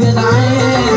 بدعين